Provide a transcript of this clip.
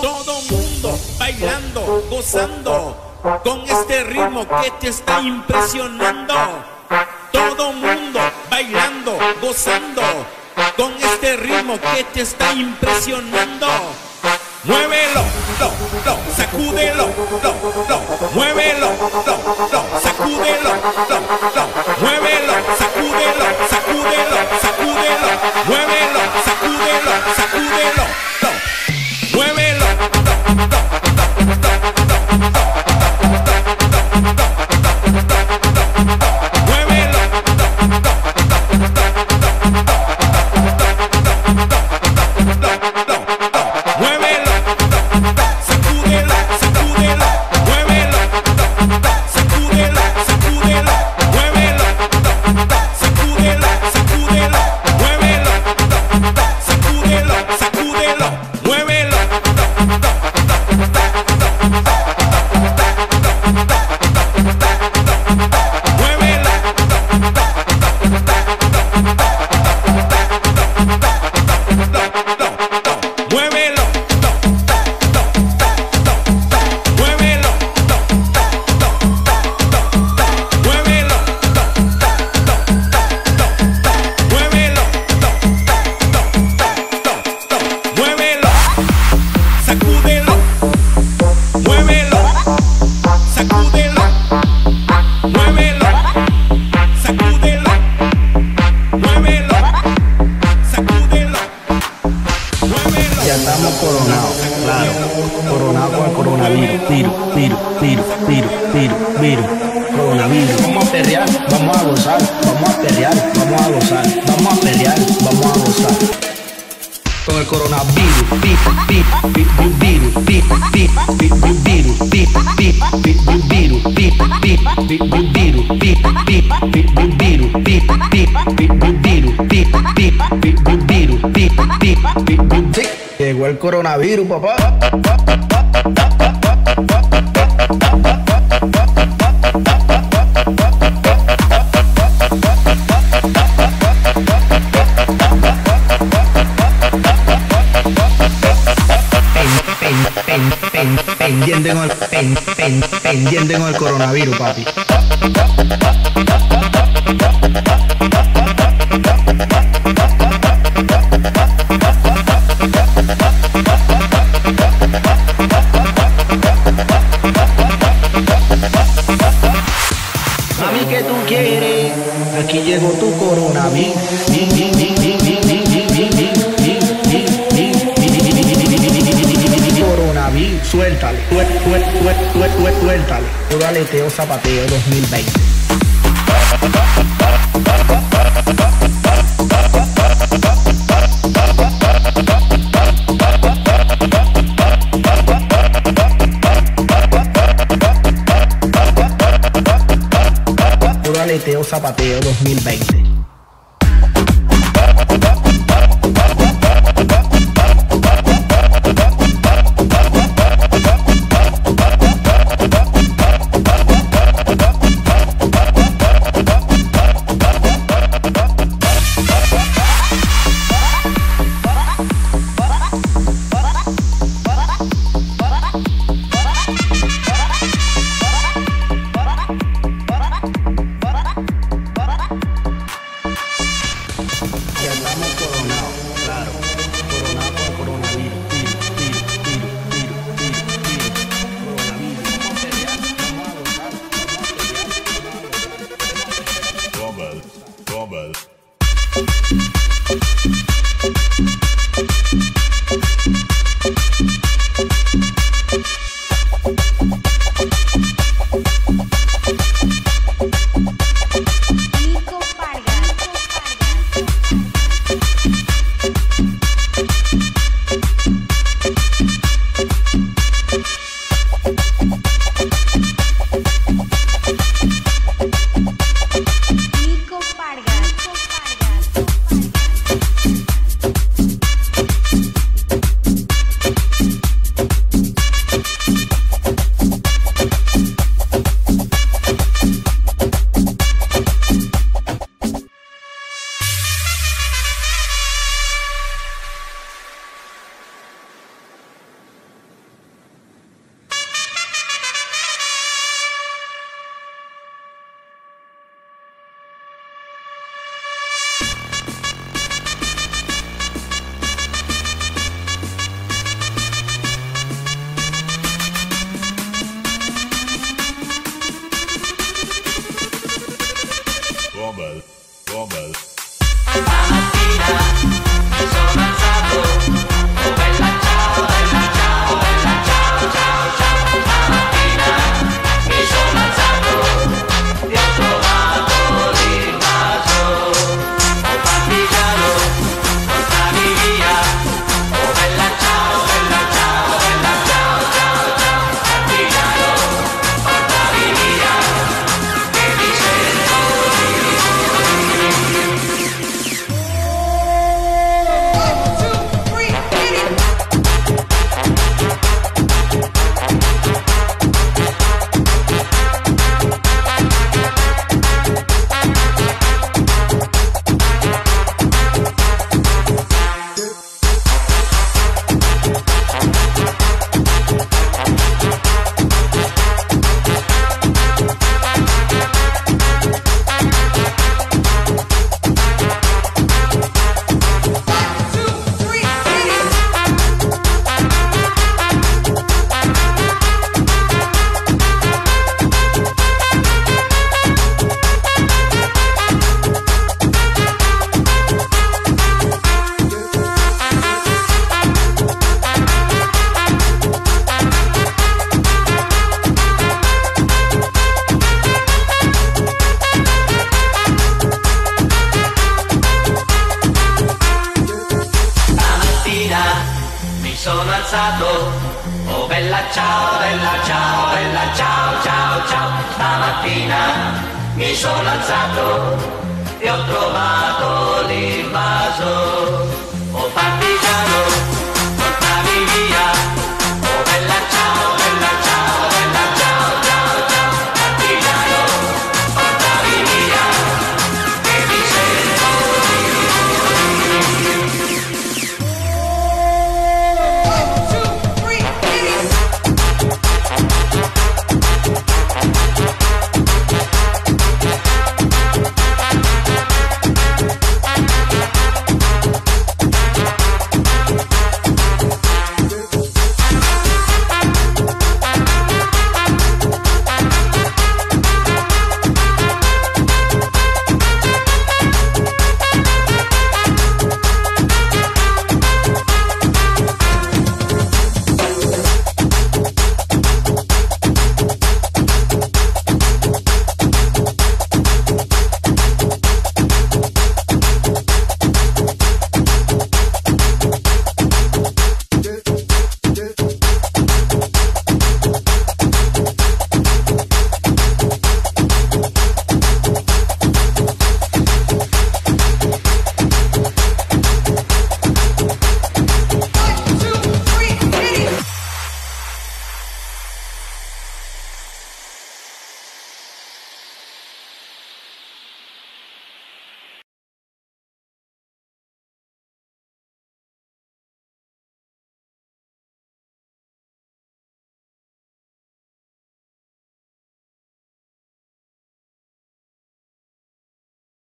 Todo mundo bailando, gozando con este ritmo que te está impresionando. Todo mundo bailando, gozando con este ritmo que te está impresionando. Muévelo, Sacúdelo, sacúdelo, muévelo, sacúdelo, muévelo, sacúdelo, sacúdelo, sacúdelo. Coronavirus. Vamos a perrear, vamos a gozar. Vamos a perrear, vamos a gozar. Vamos a perrear, vamos a gozar. Con el coronavirus, pi, pi, pi, virus, pi, pi, pi, virus, pi, pi, pi, virus, pi, virus, virus, virus, virus, Sí, Llegó el coronavirus, papá. Pendiente con el el coronavirus, papi. Paleteo Zapateo 2020. Paleteo Zapateo 2020. Alzato, oh bella ciao, bella ciao, bella ciao, ciao, ciao. Stamattina mi sono alzato e ho trovato l'invaso.